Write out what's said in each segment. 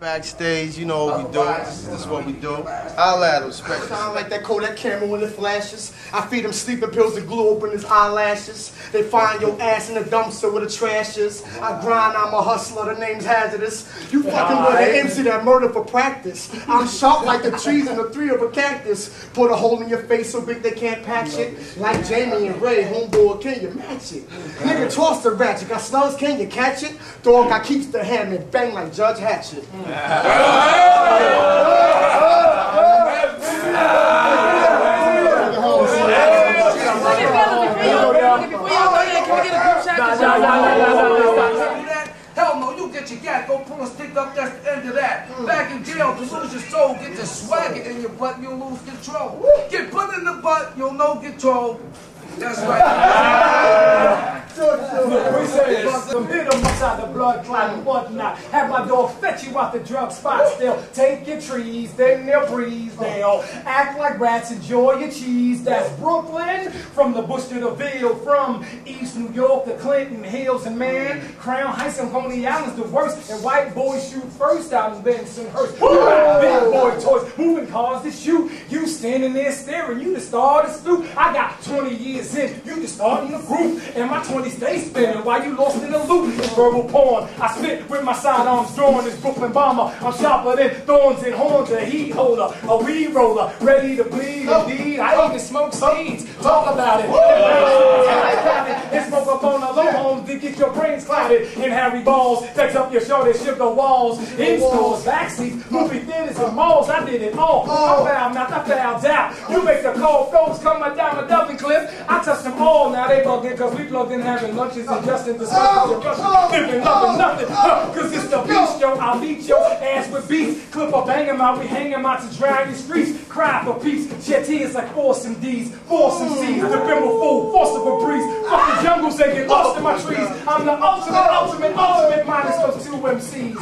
Backstage, you know what we do. This is what we do. I'll him, special. Sound like that Kodak camera when it flashes. I feed him sleeping pills and glue open his eyelashes. They find your ass in the dumpster where the trash is. I grind, I'm a hustler, the name's Hazzardous. You fucking with an MC that murder for practice. I'm sharp like the trees in the three of a cactus. Put a hole in your face so big they can't patch it. Like Jamie and Ray, homeboy, can you match it? Nigga, toss the ratchet. Got slugs, can you catch it? Dog, I keeps the hammer bang like Judge Hatchett. That's the end of that. Back in jail, to lose your soul, get the swagger in your butt, you'll lose control. Get put in the butt, you'll no control. That's right. We say some hit 'em upside the blood clot and whatnot. Have my dog fetch you out the drug spot still. Take your trees, then they'll breeze. They'll act like rats, enjoy your cheese. That's Brooklyn, from the bush to the Ville, from East New York to Clinton Hills. And man, Crown Heights and Coney Island's the worst. And white boys shoot first out in Bensonhurst. Big boy toys, moving cars to shoot. You standing there staring, you the star to spook. I got 20 years in, you just starting the group. And my 20 stay spinning while you lost in the loop. Verbal porn, I spit with my sidearms drawn. This Brooklyn bomber, I'm sharper than thorns and horns. A heat holder, a weed roller, ready to bleed. Oh. Indeed, I even smoke oh. seeds. Talk about it. And smoke up on the low homes to get your brains clouded. in Harry Balls, text up your shoulder, shift the walls. In stores, backseats, movie theaters, and malls. I did it all. I oh. found not I found out. You make the cold folks come down a Dublin cliff. I touched them all. Now they bugged in because we plugged in having lunches and just in the discussions. Oh, oh, living, loving nothing. Huh, Cause it's the beast, yo. I'll beat your ass with beats. Clip up, hang 'em out. We hang out to drag the streets. Cry for peace. Shed tears like awesome D's. Force and C's. The bimble fool. Force of a breeze. Fuck the jungles. They get lost in my trees. I'm the ultimate, ultimate, ultimate minus those two MCs.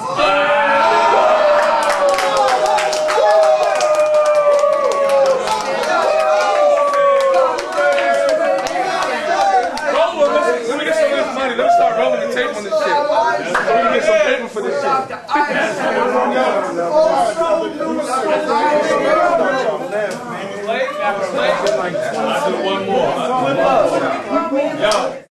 Roll. Let me get some of this money. Let me start rolling the tape on this shit. Let me get some paper for this shit. One more. Yo.